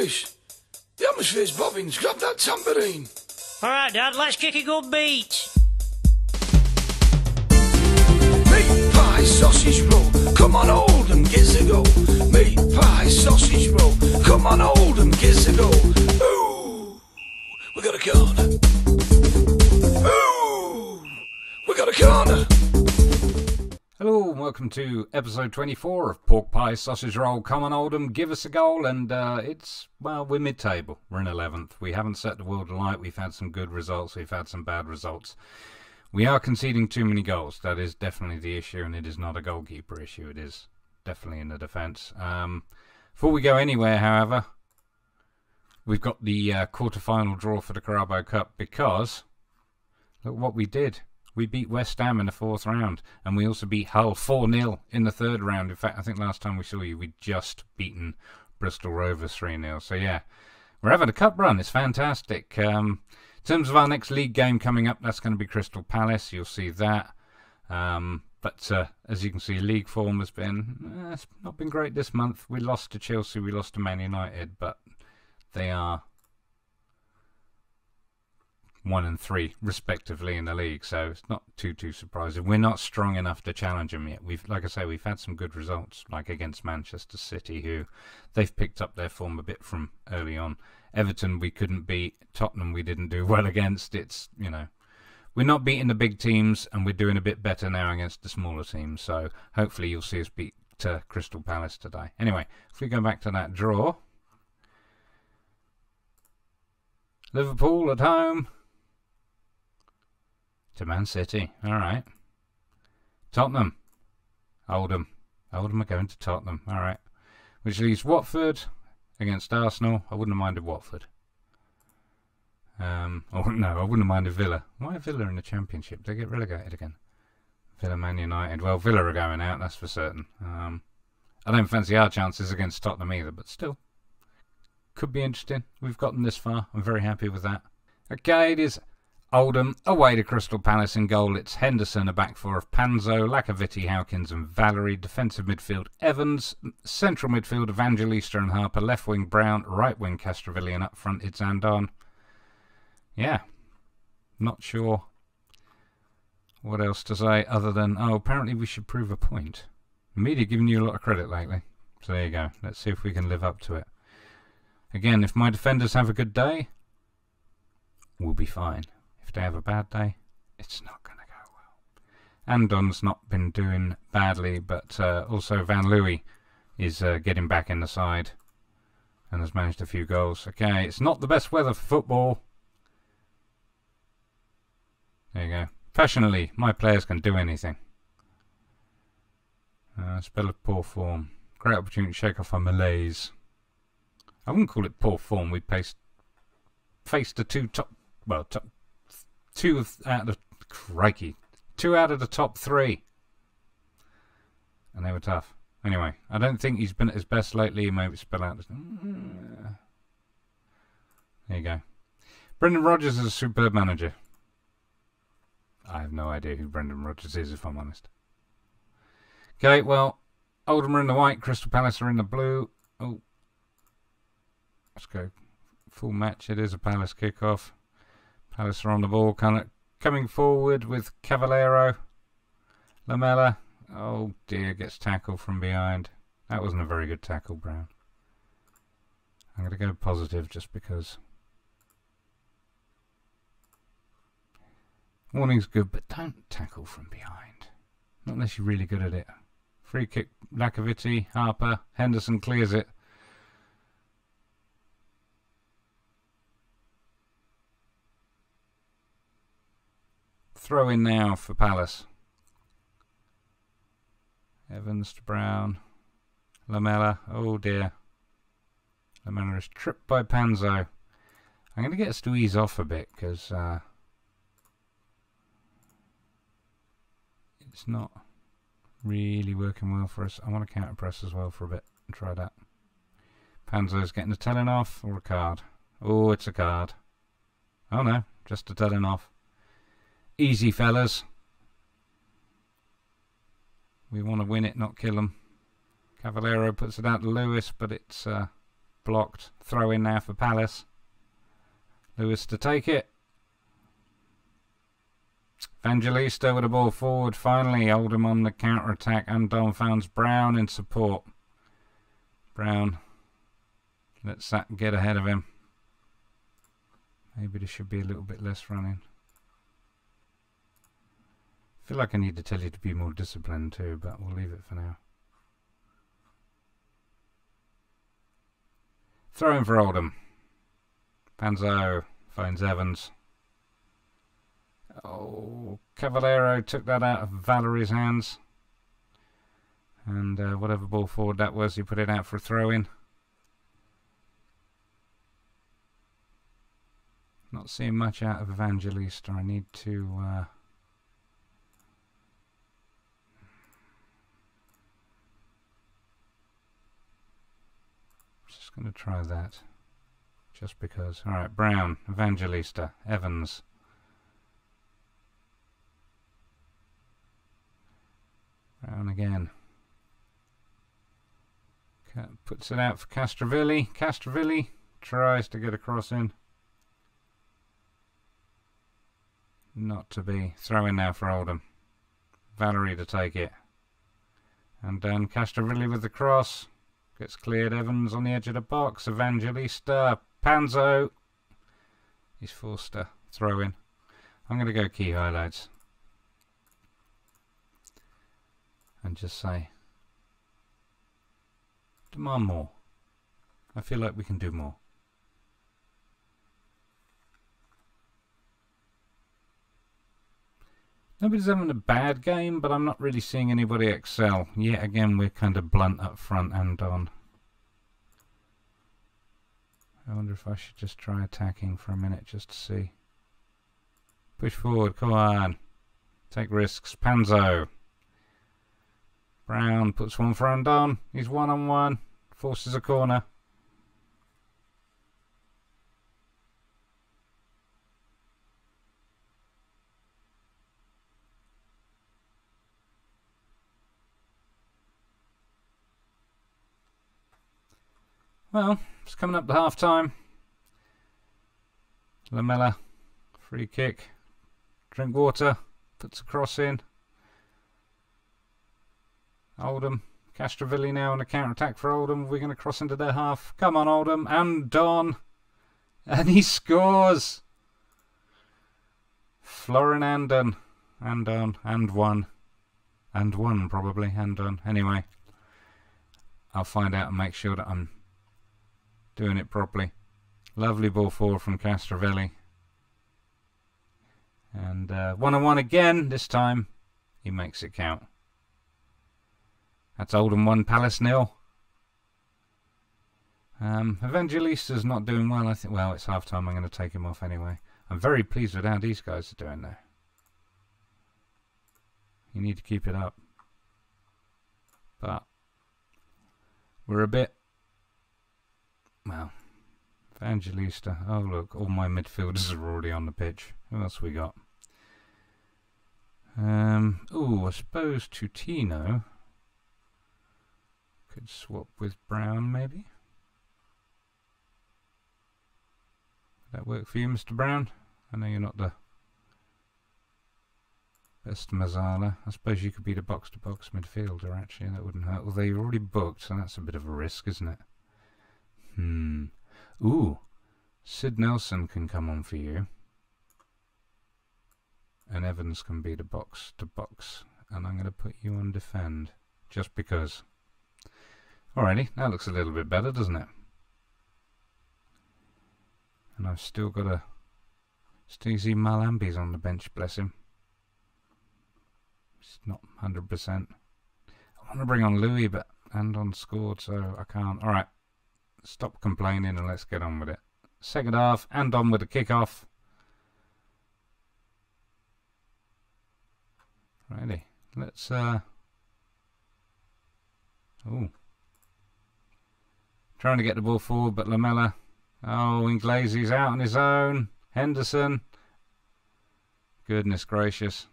Lewis. The atmosphere's bobbing. Grab that tambourine. All right, Dad, let's kick a good beat. Meat pie, sausage roll. Come on, Oldham, gives a go. Meat pie, sausage roll. Come on, Oldham, gives a go. Ooh, we got a corner. Ooh, we got a corner. Hello, and welcome to episode 24 of Pork Pie Sausage Roll. Come on, Oldham, give us a goal, and uh, it's, well, we're mid table. We're in 11th. We haven't set the world alight. We've had some good results, we've had some bad results. We are conceding too many goals. That is definitely the issue, and it is not a goalkeeper issue. It is definitely in the defence. Um, before we go anywhere, however, we've got the uh, quarter-final draw for the Carabao Cup because look what we did. We beat West Ham in the fourth round, and we also beat Hull 4 0 in the third round. In fact, I think last time we saw you, we'd just beaten Bristol Rovers 3 0. So, yeah, we're having a cup run. It's fantastic. Um, in terms of our next league game coming up, that's going to be Crystal Palace. You'll see that. Um, but uh, as you can see, league form has been eh, it's not been great this month. We lost to Chelsea, we lost to Man United, but they are one and three respectively in the league, so it's not too too surprising. We're not strong enough to challenge them yet. We've, like I say, we've had some good results, like against Manchester City, who they've picked up their form a bit from early on. Everton we couldn't beat. Tottenham we didn't do well against. It's you know we're not beating the big teams, and we're doing a bit better now against the smaller teams. So hopefully you'll see us beat uh, Crystal Palace today. Anyway, if we go back to that draw, Liverpool at home to Man City. All right. Tottenham. Oldham. Oldham are going to Tottenham. All right. Which leaves Watford against Arsenal. I wouldn't have minded Watford. Um, oh no, I wouldn't have minded Villa. Why Villa in the Championship? They get relegated again. Villa, Man United. Well, Villa are going out. That's for certain. Um, I don't fancy our chances against Tottenham either, but still, could be interesting. We've gotten this far. I'm very happy with that. Okay, it is Oldham away to Crystal Palace in goal. It's Henderson, a back four of Panzo, Lacaviti, Hawkins, and Valery. Defensive midfield Evans. Central midfield Evangelista and Harper. Left wing Brown. Right wing Castrovilli. And up front it's Andone. Yeah. Not sure what else to say other than, oh, apparently we should prove a point. The media giving you a lot of credit lately. So there you go. Let's see if we can live up to it. Again, if my defenders have a good day, we'll be fine. If they have a bad day, it's not going to go well. Andone's not been doing badly, but uh, also Van Louis is uh, getting back in the side and has managed a few goals. Okay, it's not the best weather for football. There you go. Passionately, my players can do anything. Uh, spell of poor form. Great opportunity to shake off our malaise. I wouldn't call it poor form. We faced, faced the two top, well, top, two out of crikey, two out of the top three, and they were tough. Anyway, I don't think he's been at his best lately. Maybe spell out. Mm. There you go. Brendan Rodgers is a superb manager. I have no idea who Brendan Rodgers is, if I'm honest. Okay, well, Oldham are in the white, Crystal Palace are in the blue. Oh, let's go full match. It is a Palace kickoff. Are on the ball, kind of coming forward with Cavallero. Lamela. Oh dear, gets tackled from behind. That wasn't a very good tackle, Brown. I'm going to go positive just because. Warning's good, but don't tackle from behind. Not unless you're really good at it. Free kick, Lacaviti, Harper, Henderson clears it. Throw in now for Palace. Evans to Brown. Lamela. Oh dear. Lamela is tripped by Panzo. I'm going to get us to ease off a bit because uh, it's not really working well for us. I want to counter press as well for a bit and try that. Panzo's getting a telling off or a card. Oh, it's a card. Oh no, just a telling off. Easy, fellas. We want to win it, not kill them. Cavallero puts it out to Lewis, but it's uh, blocked. Throw in now for Palace. Lewis to take it. Evangelista with the ball forward. Finally, Oldham on the counter attack. Andone founds Brown in support. Brown lets that get ahead of him. Maybe there should be a little bit less running. Feel like I need to tell you to be more disciplined too, but we'll leave it for now. Throw in for Oldham. Panzo finds Evans. Oh, Cavallero took that out of Valery's hands. And uh, whatever ball forward that was, he put it out for a throw in. Not seeing much out of Evangelista. I need to. Uh, just going to try that. Just because. Alright, Brown, Evangelista, Evans. Brown again. Puts it out for Castrovilli. Castrovilli tries to get across in. Not to be. Throw in now for Oldham. Valery to take it. And then Castrovilli with the cross. Gets cleared. Evans on the edge of the box. Evangelista. Panzo. He's forced to throw in. I'm going to go key highlights. And just say, demand more. I feel like we can do more. Nobody's having a bad game, but I'm not really seeing anybody excel. Yet again, we're kind of blunt up front and on. I wonder if I should just try attacking for a minute just to see. Push forward, come on. Take risks. Panzo. Brown puts one front on. He's one on one. Forces a corner. Well, it's coming up to half time. Lamela, free kick. Drink water, puts a cross in. Oldham, Castrovilli now on a counter attack for Oldham. We're going to cross into their half. Come on, Oldham. Andone. And he scores. Florin Andone. Andone. And one. And one, probably. Andon. Anyway. I'll find out and make sure that I'm doing it properly. Lovely ball forward from Castrovilli. And uh, one on one again. This time he makes it count. That's Oldham 1, Palace nil. Um, Evangelista's not doing well. I think. Well, it's half time. I'm going to take him off anyway. I'm very pleased with how these guys are doing there. You need to keep it up. But we're a bit well, Evangelista. Oh, look, all my midfielders are already on the pitch. Who else we got? Um, oh, I suppose Tutino could swap with Brown, maybe. Would that work for you, Mr. Brown? I know you're not the best Mezzala. I suppose you could be the box-to-box -box midfielder, actually. That wouldn't hurt. Although you're already booked, so that's a bit of a risk, isn't it? Hmm. Ooh. Sid Nelson can come on for you. And Evans can be the box to box. And I'm going to put you on defend. Just because. Alrighty, that looks a little bit better, doesn't it? And I've still got a Steezy Malambi's on the bench, bless him. It's not 100%. I want to bring on Louis, but Andone scored, so I can't. Alright, stop complaining and let's get on with it. Second half, and on with the kick-off. Righty, let's, uh... Oh. Trying to get the ball forward, but Lamela. Oh, Inglese's out on his own. Henderson. Goodness gracious.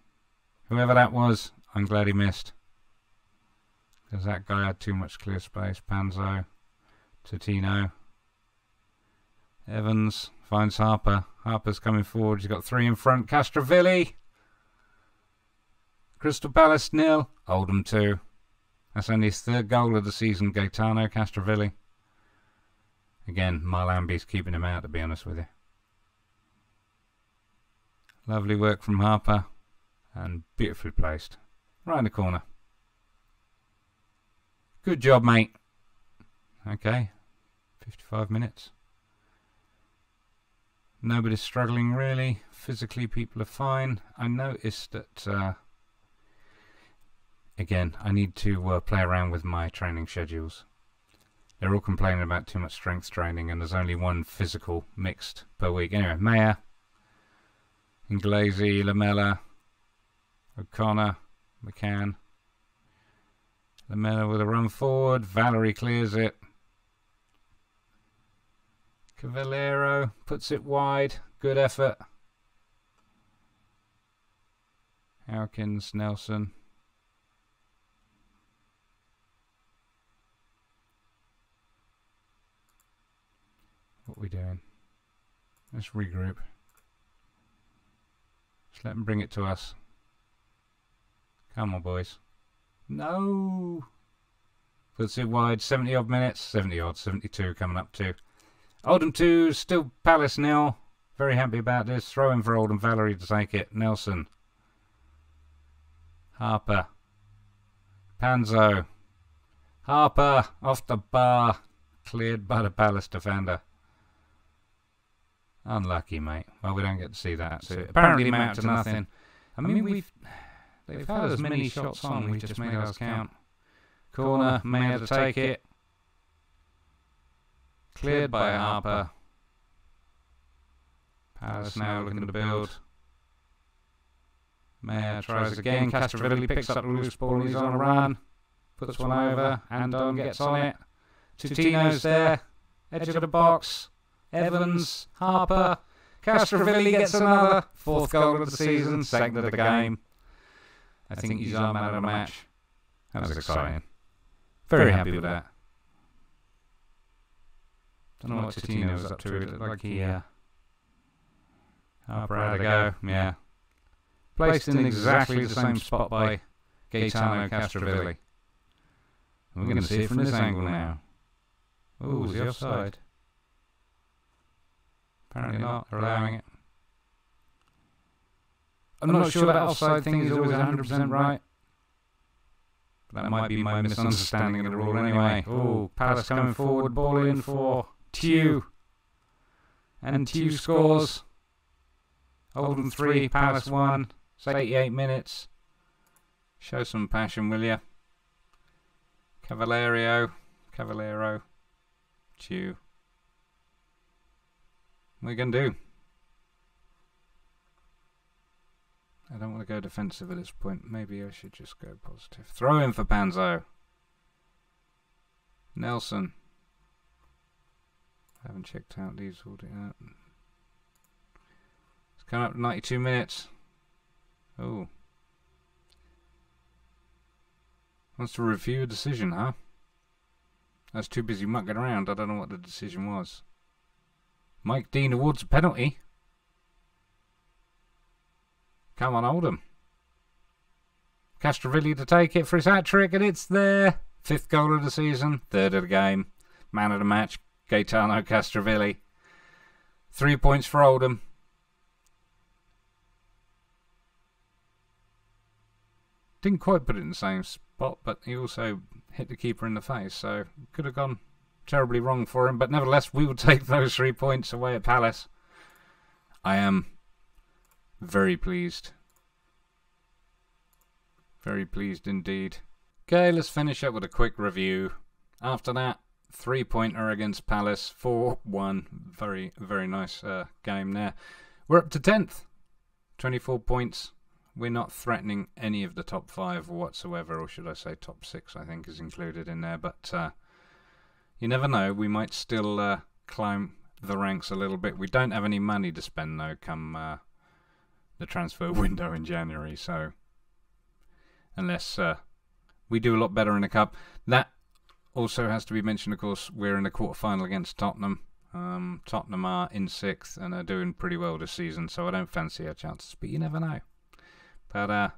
Whoever that was, I'm glad he missed. Because that guy had too much clear space. Panzo. Tutino. Evans finds Harper. Harper's coming forward. He's got three in front. Castrovilli. Crystal Palace nil. Oldham two. That's only his third goal of the season. Gaetano Castrovilli. Again, Marlambi's keeping him out, to be honest with you. Lovely work from Harper. And beautifully placed. Right in the corner. Good job, mate. Okay. 55 minutes. Nobody's struggling really. Physically, people are fine. I noticed that. Uh, again, I need to uh, play around with my training schedules. They're all complaining about too much strength training, and there's only one physical mixed per week. Anyway, Mayer, Inglese, Lamela, O'Connor, McCann. Lamela with a run forward. Valery clears it. Cavallero puts it wide. Good effort. Hawkins, Nelson. What are we doing? Let's regroup. Just let them bring it to us. Come on, boys. No! Puts it wide. 70 odd minutes. 70 odd. 72 coming up to. Oldham 2, still Palace nil. Very happy about this. Throw in for Oldham Valery to take it. Nelson. Harper. Panzo. Harper off the bar. Cleared by the Palace defender. Unlucky, mate. Well, we don't get to see that. So apparently, amounted to nothing. I mean, we've they've had as many shots on. We've just made ours count. Corner, Mayer to take it. Cleared by Harper. Palace now looking to build. Mayer tries again. Castrovilli picks up the loose ball. And he's on a run. Puts one over. Andone gets on it. Tutino's there. Edge of the box. Evans, Harper, Castrovilli gets another fourth goal of the season, second of the game. I think he's our man of the match. That was exciting. Very happy with that. Don't know what Tutino was up to. It looked like he, uh, Harper had a go. Yeah. Placed in exactly the same spot by Gaetano Castrovilli. We're going to see it from this angle now. Oh, is he offside? Apparently not. They're allowing it. I'm not sure that offside thing is always 100% right. But that might be my misunderstanding of the rule anyway. Oh, Palace coming forward, ball in for Tew. And Tew scores. Oldham 3, Palace 1. It's 88 minutes. Show some passion, will you? Cavalerio. Cavallero. Tew. What are you going to do? I don't want to go defensive at this point. Maybe I should just go positive. Throw in for Panzo. Nelson. I haven't checked out these all yet. It's coming up to 92 minutes. Oh. Wants to review a decision, huh? That's too busy mucking around. I don't know what the decision was. Mike Dean awards a penalty. Come on, Oldham. Castrovilli to take it for his hat trick, and it's there. Fifth goal of the season, third of the game. Man of the match, Gaetano Castrovilli. Three points for Oldham. Didn't quite put it in the same spot, but he also hit the keeper in the face, so could have gone terribly wrong for him, but nevertheless, we will take those three points away at Palace. I am very pleased. Very pleased indeed. Okay, let's finish up with a quick review. After that, three pointer against Palace, 4 1. Very, very nice uh, game there. We're up to 10th, 24 points. We're not threatening any of the top five whatsoever, or should I say top six, I think is included in there. But uh, you never know, we might still uh, climb the ranks a little bit. We don't have any money to spend though come uh, the transfer window in January, so unless uh, we do a lot better in the cup, that also has to be mentioned. Of course, we're in the quarter final against Tottenham. Um, Tottenham are in sixth and are doing pretty well this season, so I don't fancy our chances, but you never know. But uh,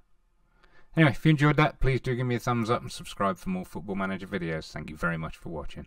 anyway, if you enjoyed that, please do give me a thumbs up and subscribe for more Football Manager videos. Thank you very much for watching.